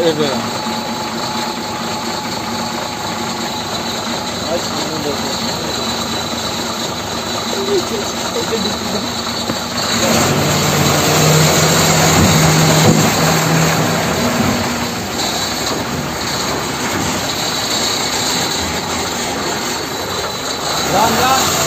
eve. Lan lan!